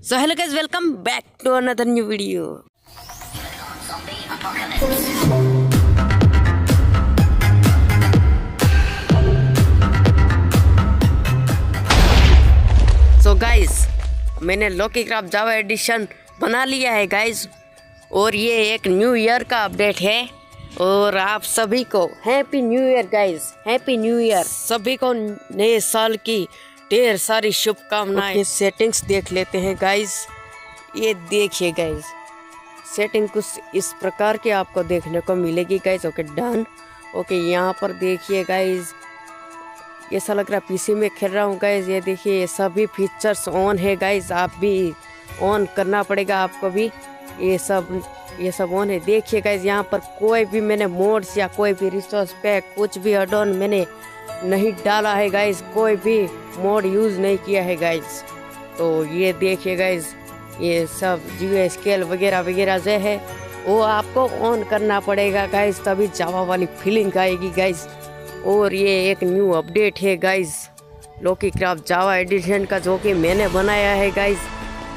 So hello guys, welcome back to another new video. So guys मैंने Lokicraft Java edition बना लिया है guys और ये एक न्यू ईयर का अपडेट है. और आप सभी को happy new year guys happy new year सभी को नए साल की ढेर सारी शुभकामनाएँ। okay, सेटिंग्स देख लेते हैं गाइस ये देखिए गाइस सेटिंग कुछ इस प्रकार की आपको देखने को मिलेगी गाइस ओके डन ओके यहाँ पर देखिए गाइस ऐसा लग रहा है पीसी में खेल रहा हूँ गाइज़ ये देखिए ये सभी फीचर्स ऑन है गाइज़ आप भी ऑन करना पड़ेगा आपको भी। ये सब ये सब ऑन है। देखिए गाइज़ यहाँ पर कोई भी मैंने मोड्स या कोई भी रिसोर्स पैक कुछ भी अडोन मैंने नहीं डाला है गाइज़ कोई भी मोड यूज़ नहीं किया है गाइज़ तो ये देखिए गाइज़ ये सब जी स्केल वगैरह वगैरह जो है, वो आपको ऑन करना पड़ेगा गाइज़ तभी जावा वाली फीलिंग आएगी गाइज़ और ये एक न्यू अपडेट है guys Lokicraft Java edition का जो कि मैंने बनाया है गाइज़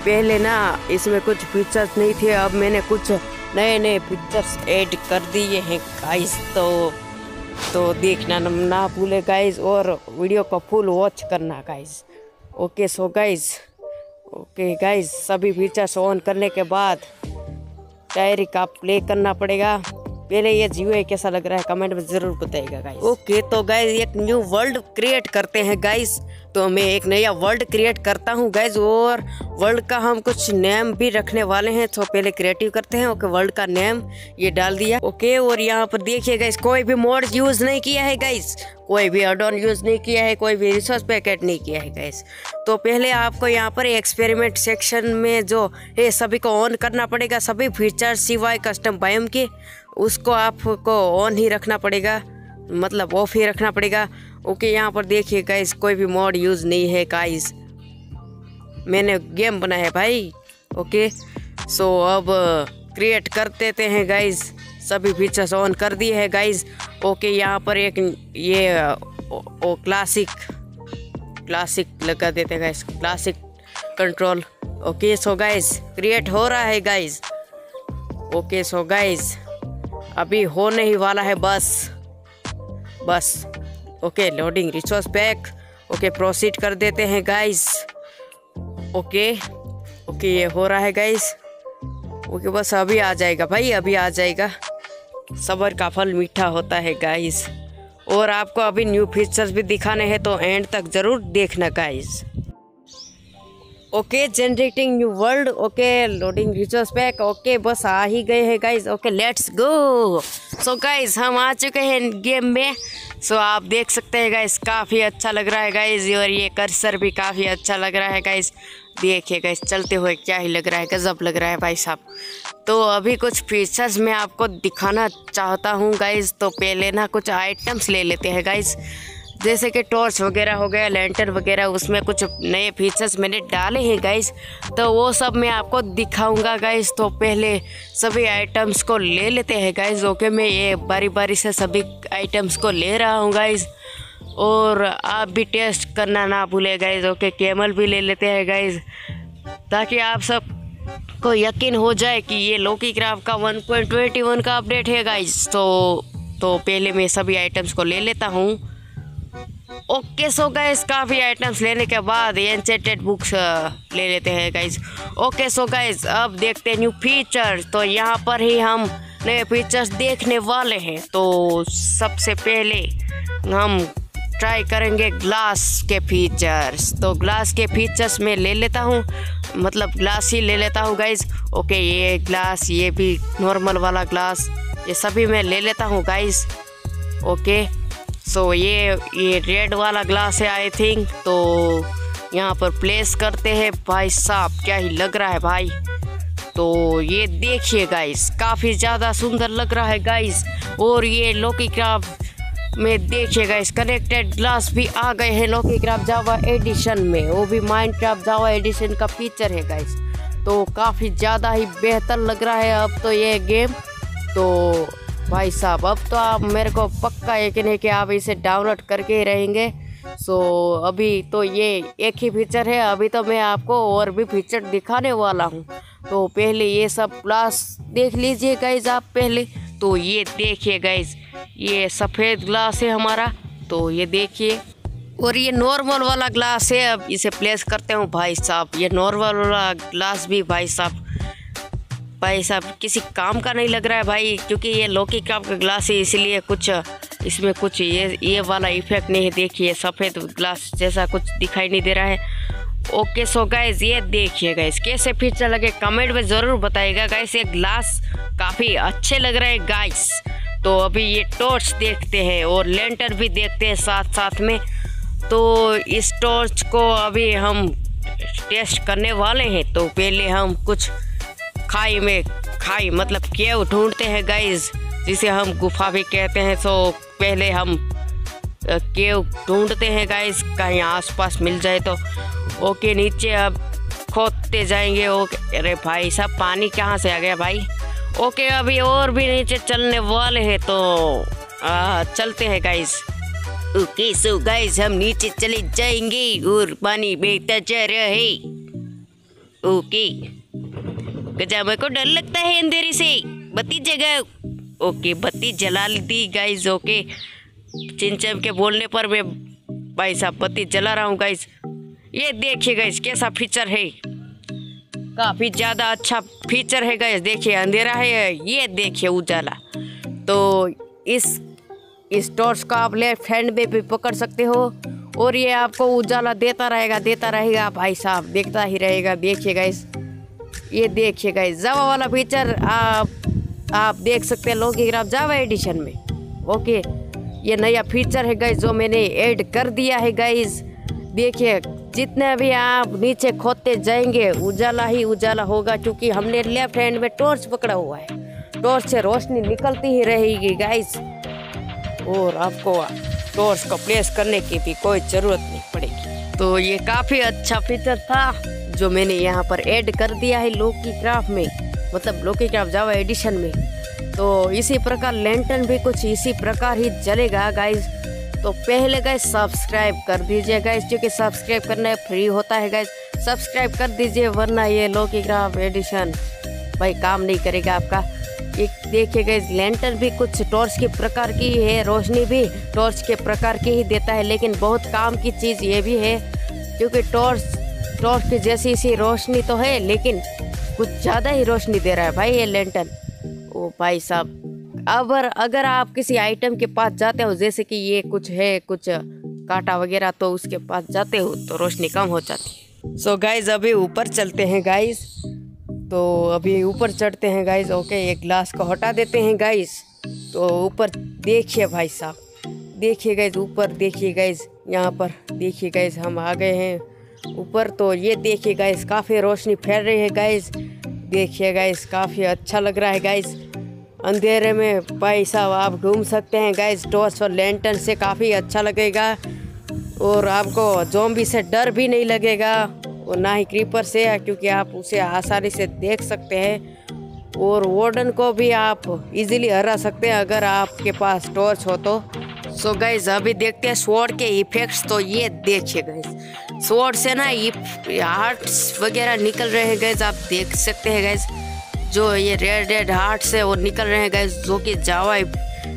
पहले ना, इसमें कुछ फीचर्स नहीं थे, अब मैंने कुछ नए नए फीचर्स ऐड कर दिए हैं गाइज़ तो तो देखना ना भूले गाइज़ और वीडियो को फुल वॉच करना guys okay so guys okay guys सभी फीचर्स ऑन करने के बाद डायरी का प्ले करना पड़ेगा। पहले ये जियो कैसा लग रहा है? कमेंट में ज़रूर बताइएगा गाइस ओके तो गाइस एक न्यू वर्ल्ड क्रिएट करते हैं गाइस तो मैं एक नया वर्ल्ड क्रिएट करता हूँ गाइज़ और वर्ल्ड का हम कुछ नेम भी रखने वाले हैं तो पहले क्रिएटिव करते हैं ओके वर्ल्ड का नेम ये डाल दिया. ओके, और यहाँ पर देखिए गाइज़ कोई भी मोड यूज़ नहीं किया है गाइज़ कोई भी अडोन यूज़ नहीं किया है, कोई भी रिसोर्स पैकेट नहीं किया है गाइज़ तो पहले आपको यहाँ पर एक्सपेरिमेंट सेक्शन में जो है, सभी को ऑन करना पड़ेगा, सभी फीचर सिवाय कस्टम बायम के. उसको आपको ऑन ही रखना पड़ेगा। मतलब ऑफ़ ही रखना पड़ेगा। ओके यहाँ पर देखिए गाइस कोई भी मॉड यूज़ नहीं है गाइस मैंने गेम बनाया भाई। ओके सो अब क्रिएट कर देते हैं गाइस सभी फीचर्स ऑन कर दिए हैं गाइस ओके यहाँ पर एक ये ओ, ओ क्लासिक क्लासिक लगा देते हैं guys classic control okay so guys create हो रहा है गाइस ओके सो गाइस अभी होने ही वाला है, बस। बस। Okay loading resource pack okay proceed कर देते हैं गाइस ओके ओके, ये हो रहा है गाइस ओके, बस अभी आ जाएगा भाई, अभी आ जाएगा। सबर का फल मीठा होता है गाइस और आपको अभी न्यू फीचर्स भी दिखाने हैं तो एंड तक ज़रूर देखना guys okay generating new world okay loading resource pack okay बस आ ही गए हैं guys okay let's go so guys हम आ चुके हैं गेम में. सो so, आप देख सकते हैं गाइज़ काफ़ी अच्छा लग रहा है गाइज़ और ये कर्सर भी काफ़ी अच्छा लग रहा है गाइज़ देखिए गाइज़ चलते हुए क्या ही लग रहा है गज़ब लग रहा है भाई साहब. तो अभी कुछ फीचर्स मैं आपको दिखाना चाहता हूँ गाइज़ तो पहले ना कुछ आइटम्स ले लेते हैं गाइस जैसे कि टॉर्च वगैरह हो गया लेंटर वगैरह, उसमें कुछ नए फीचर्स मैंने डाले हैं गाइस तो वो सब मैं आपको दिखाऊँगा गाइस तो पहले सभी आइटम्स को ले लेते हैं गाइस ओके मैं ये बारी बारी से सभी आइटम्स को ले रहा हूँ गाइस और आप भी टेस्ट करना ना भूले गाइज़ ओके कैमल भी ले लेते हैं गाइज़ ताकि आप सबको यकीन हो जाए कि ये लोकी क्राफ्ट का 1.21 का अपडेट है गाइज़ तो तो पहले मैं सभी आइटम्स को ले लेता हूँ। ओके सो गाइस काफ़ी आइटम्स लेने के बाद एनचेटेड बुक्स ले लेते हैं गाइस ओके सो गाइस अब देखते हैं न्यू फीचर्स तो यहाँ पर ही हम नए फीचर्स देखने वाले हैं. तो सबसे पहले हम ट्राई करेंगे ग्लास के फीचर्स तो ग्लास के फीचर्स में ले लेता हूँ. मतलब ग्लास ही ले लेता हूँ गाइज़ ओके ये ग्लास ये भी नॉर्मल वाला ग्लास ये सभी मैं ले लेता हूँ गाइज़ ओके सो so, ये ये रेड वाला ग्लास है आई थिंक तो यहाँ पर प्लेस करते हैं। भाई साहब क्या ही लग रहा है भाई। तो ये देखिए गाइस काफ़ी ज़्यादा सुंदर लग रहा है गाइस और ये लोकी क्राफ्ट में देखिए गाइस कनेक्टेड ग्लास भी आ गए हैं लोकी क्राफ्ट जावा एडिशन में। वो भी माइंड क्राफ्ट जावा एडिशन का फीचर है गाइस तो काफ़ी ज़्यादा ही बेहतर लग रहा है अब तो ये गेम तो भाई साहब, अब तो आप मेरे को पक्का यकीन है कि आप इसे डाउनलोड करके ही रहेंगे। सो अभी तो ये एक ही फीचर है, अभी तो मैं आपको और भी फीचर दिखाने वाला हूँ। तो पहले ये सब ग्लास देख लीजिए गाइज़ आप पहले। तो ये देखिए गाइज़ ये सफ़ेद ग्लास है हमारा। तो ये देखिए, और ये नॉर्मल वाला ग्लास है, अब इसे प्लेस करते हूँ। भाई साहब, ये नॉर्मल वाला ग्लास भी भाई साहब भाई साहब, किसी काम का नहीं लग रहा है भाई, क्योंकि ये लौकी काप का ग्लास है, इसलिए कुछ, इसमें कुछ ये ये वाला इफ़ेक्ट नहीं है। देखिए, सफ़ेद ग्लास जैसा कुछ दिखाई नहीं दे रहा है। ओके सो गाइज़ ये देखिए गाइज़ कैसे फीचर लगे? कमेंट में ज़रूर बताइएगा गाइस ये ग्लास काफ़ी अच्छे लग रहे हैं गाइस तो अभी ये टॉर्च देखते हैं और लेंटर भी देखते हैं साथ साथ में। तो इस टॉर्च को अभी हम टेस्ट करने वाले हैं तो पहले हम कुछ खाई में खाई मतलब केव ढूंढते हैं गाइज़ जिसे हम गुफा भी कहते हैं। सो पहले हम केव ढूंढते हैं गाइज़ कहीं आसपास मिल जाए तो। ओके नीचे अब खोदते जाएँगे। ओके अरे भाई साहब पानी कहाँ से आ गया भाई? ओके अभी और भी नीचे चलने वाले हैं तो आ, चलते हैं गाइज़ ओके सो गाइज़ हम नीचे चले जाएँगे और पानी बेहतर जा रहा है। ओके। गजामा को डर लगता है अंधेरे से। बत्ती जगह ओके बत्ती जला दी गाइस ओके। चिंचम के बोलने पर मैं, भाई साहब बत्ती जला रहा हूँ गाइस ये देखिए गाइस कैसा फीचर है। काफ़ी ज़्यादा अच्छा फीचर है गाइस देखिए, अंधेरा है, ये देखिए, उजाला। तो इस इस टॉर्च का आप लेफ़्ट हैंड में भी पकड़ सकते हो, और ये आपको उजाला देता रहेगा देता रहेगा, भाई साहब, देखता ही रहेगा, देखिए गाइस ये देखिए गाइस जावा वाला फीचर आप आप देख सकते हैं लोकीग्राफ जावा एडिशन में। ओके ये नया फीचर है गाइस जो मैंने ऐड कर दिया है गाइस देखिए, जितने भी आप नीचे खोदते जाएँगे, उजाला ही उजाला होगा, क्योंकि हमने लेफ़्ट हैंड में टॉर्च पकड़ा हुआ है। टॉर्च से रोशनी निकलती ही रहेगी गाइस और आपको टॉर्च को प्लेस करने की भी कोई ज़रूरत नहीं पड़ेगी। तो ये काफ़ी अच्छा फीचर था। जो मैंने यहाँ पर ऐड कर दिया है लोकी क्राफ्ट में मतलब लोकी क्राफ्ट जावा एडिशन में। तो इसी प्रकार लेंटन भी कुछ इसी प्रकार ही चलेगा गाइज़ तो पहले गाइज़ सब्सक्राइब कर दीजिए गाइज़ क्योंकि सब्सक्राइब करना फ्री होता है गाइज़ सब्सक्राइब कर दीजिए, वरना ये लोकी क्राफ्ट एडिशन भाई काम नहीं करेगा आपका। एक देखिए गए लेंटर भी कुछ टॉर्च के प्रकार की है, रोशनी भी टॉर्च के प्रकार की ही देता है, लेकिन बहुत काम की चीज़ ये भी है, क्योंकि टॉर्च टॉर्च की जैसी सी रोशनी तो है, लेकिन कुछ ज़्यादा ही रोशनी दे रहा है भाई ये लेंटन ओ भाई साहब अगर अगर आप किसी आइटम के पास जाते हो, जैसे कि ये कुछ है, कुछ कांटा वगैरह तो उसके पास जाते हो तो रोशनी कम हो जाती है। सो गाइज़ अभी ऊपर चलते हैं गाइज़ तो अभी ऊपर चढ़ते हैं गाइज़ ओके एक ग्लास को हटा देते हैं गाइज़ तो ऊपर देखिए भाई साहब, देखिए गाइज़ ऊपर देखिए गाइज़ यहाँ पर देखिए गाइज़ हम आ गए हैं। ऊपर तो ये देखिए गाइस काफ़ी रोशनी फैल रही है गाइस देखिए गाइस काफ़ी अच्छा लग रहा है गाइस अंधेरे में भाई साहब आप घूम सकते हैं गाइस टॉर्च और लेंटन से काफ़ी अच्छा लगेगा। और आपको जोम्बी से डर भी नहीं लगेगा, और ना ही क्रीपर से, क्योंकि आप उसे आसानी से देख सकते हैं। और वार्डन को भी आप इजीली हरा सकते हैं अगर आपके पास टॉर्च हो तो। सो so गाइज़ अभी देखते हैं स्वॉर्ड के इफेक्ट्स तो ये देखिए गाइज़ स्वॉर्ड से ना ये हार्ट्स वगैरह निकल रहे हैं गैस आप देख सकते हैं गैस जो ये रेड रेड हार्ट्स है, वो निकल रहे हैं गैस जो कि जावा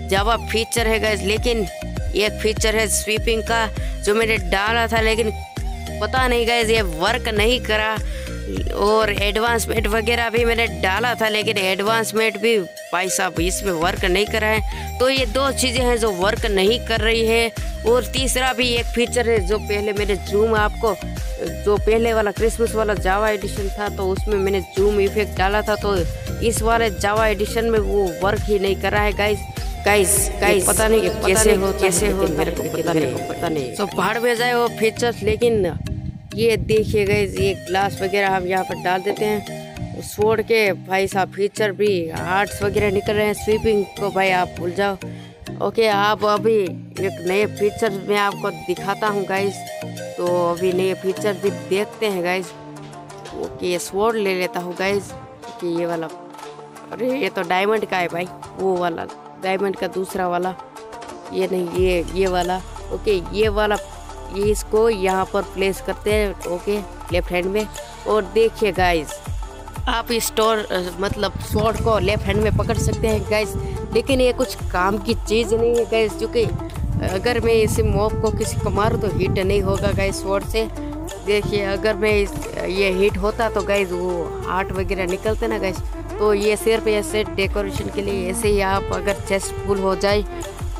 जावा फीचर है गैस लेकिन एक फीचर है स्वीपिंग का, जो मैंने डाला था, लेकिन पता नहीं गैस ये वर्क नहीं करा. और एडवांसमेंट वगैरह भी मैंने डाला था लेकिन एडवांसमेंट भी भाई साहब इसमें वर्क नहीं कर रहा है। तो ये दो चीज़ें हैं जो वर्क नहीं कर रही है। और तीसरा भी एक फीचर है जो पहले मैंने जूम आपको जो पहले वाला क्रिसमस वाला जावा एडिशन था तो उसमें मैंने जूम इफ़ेक्ट डाला था तो इस वाले जावा एडिशन में वो वर्क ही नहीं कर रहा है गाइस गाइस गाइस पता नहीं कैसे हो कैसे हो मेरे को पता नहीं पता नहीं। तो पहाड़ में जाए वो फीचर्स लेकिन ये देखिए गए ये ग्लास वगैरह हम यहाँ पर डाल देते हैं। छोड़ के भाई साहब फीचर भी आर्ट्स वगैरह निकल रहे हैं स्वीपिंग को भाई आप भूल जाओ। ओके आप अभी एक नए फीचर में आपको दिखाता हूँ गाइस तो अभी नए फीचर भी देखते हैं गाइस ओके ये स्वोर्ड ले लेता हूँ गाइस कि ये वाला। अरे, ये तो डायमंड का है भाई, वो वाला। डायमंड का दूसरा वाला। ये नहीं, ये ये वाला। ओके ये वाला ये इसको यहाँ पर प्लेस करते हैं ओके लेफ़्ट हैंड में। और देखिए गाइस आप इस स्टोर मतलब स्वॉर्ड को लेफ़्ट हैंड में पकड़ सकते हैं गाइस लेकिन ये कुछ काम की चीज़ नहीं है गैस क्योंकि अगर मैं इस मॉब को किसी को मारूँ तो हीट नहीं होगा गैस स्वॉर्ड से। देखिए, अगर मैं इस, ये हीट होता तो गैस वो हार्ट वगैरह निकलते ना गैस तो ये सिर्फ़ ऐसे डेकोरेशन के लिए, ऐसे ही आप अगर चेस्ट फुल हो जाए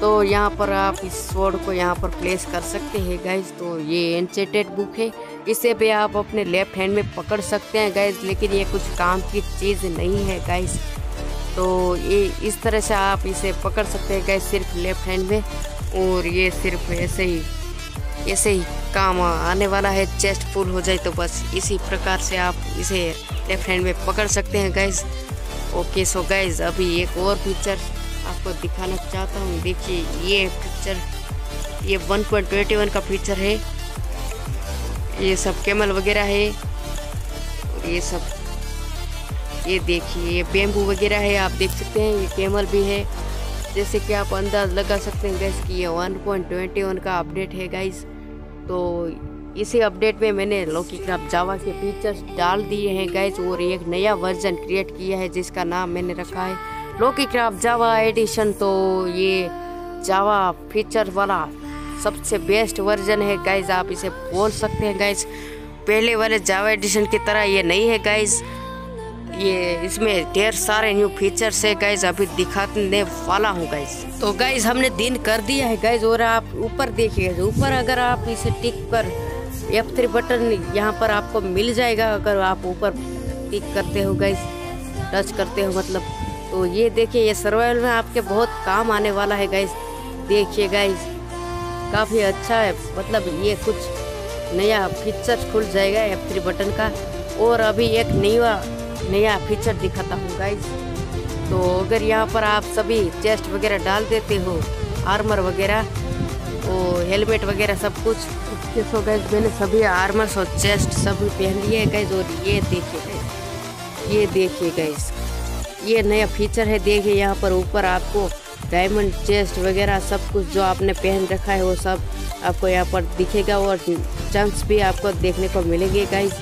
तो यहाँ पर आप इस स्वॉर्ड को यहाँ पर प्लेस कर सकते हैं गैस तो ये एनचेटेड बुक है। इसे भी आप अपने लेफ़्ट हैंड में पकड़ सकते हैं गैस लेकिन ये कुछ काम की चीज़ नहीं है गैस तो ये इस तरह से आप इसे पकड़ सकते हैं गैस सिर्फ़ लेफ़्ट हैंड में। और ये सिर्फ़ ऐसे ही ऐसे ही काम आने वाला है चेस्ट फुल हो जाए तो बस इसी प्रकार से आप इसे लेफ़्ट हैंड में पकड़ सकते हैं गैस ओके सो गैस अभी एक और पिक्चर आपको दिखाना चाहता हूँ। देखिए, ये पिक्चर ये 1.21 का फीचर है। ये सब कैमल वगैरह है। ये सब, ये देखिए, ये बेम्बू वगैरह है। आप देख सकते हैं, ये कैमल भी है। जैसे कि आप अंदाज लगा सकते हैं गैस कि ये 1.21 का अपडेट है गाइस तो इसी अपडेट में मैंने लोकी क्राफ्ट जावा के फीचर्स डाल दिए हैं गैस और एक नया वर्जन क्रिएट किया है, जिसका नाम मैंने रखा है। लोकी क्राफ्ट जावा एडिशन तो ये जावा फीचर वाला सबसे बेस्ट वर्जन है गाइज़ आप इसे बोल सकते हैं गाइज़ पहले वाले जावा एडिशन की तरह ये नहीं है गाइज़ ये इसमें ढेर सारे न्यू फीचर्स है गाइज़ अभी दिखाने वाला हूँ गाइज़ तो गाइज़ हमने दिन कर दिया है गाइज़ और आप ऊपर देखिए, ऊपर अगर आप इसे टिक कर एफ़ थ्री बटन यहाँ पर आपको मिल जाएगा, अगर आप ऊपर टिक करते हो गाइज़ टच करते हो मतलब तो ये देखिए, ये सर्वाइवल में आपके बहुत काम आने वाला है गाइज़ देखिए गाइज़ काफ़ी अच्छा है। मतलब ये कुछ नया फीचर खुल जाएगा एफ़ थ्री बटन का। और अभी एक नया नया फीचर दिखाता हूँ गाइज़ तो अगर यहाँ पर आप सभी चेस्ट वगैरह डाल देते हो आर्मर वगैरह वो हेलमेट वगैरह सब कुछ सो गैस मैंने सभी आर्मर्स और चेस्ट सभी पहन लिए गैस और ये देखिए गैस ये देखिए गैस ये नया फीचर है देखिए यहाँ पर ऊपर आपको डायमंड चेस्ट वगैरह सब कुछ जो आपने पहन रखा है वो सब आपको यहाँ पर दिखेगा और चंक्स भी आपको देखने को मिलेंगे गाइस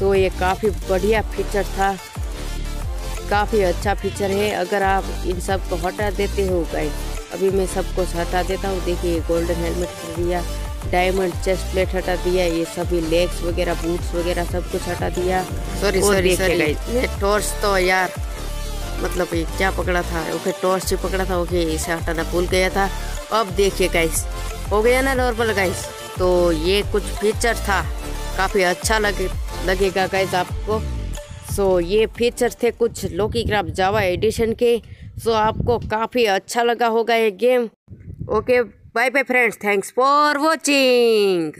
तो ये काफ़ी बढ़िया फीचर था। काफ़ी अच्छा फीचर है। अगर आप इन सबको हटा देते हो गाइस अभी मैं सब कुछ हटा देता हूँ। देखिए गोल्डन हेलमेट कर दिया डायमंड चेस्ट प्लेट हटा दिया ये सभी लेग्स वगैरह बूट्स वगैरह सब कुछ हटा दिया। सॉरी सॉरी सॉरी टॉर्च तो यार मतलब ये क्या पकड़ा था ओके टॉर्च से पकड़ा था ओके इसे हटाना भूल गया था। अब देखिए गाइस हो गया ना नॉर्मल गाइस तो ये कुछ फीचर था। काफ़ी अच्छा लगे, लगेगा गाइज़ आपको। सो ये फीचर थे कुछ लोकी क्राफ्ट जावा एडिशन के। सो आपको काफ़ी अच्छा लगा होगा ये game okay bye bye friends thanks for watching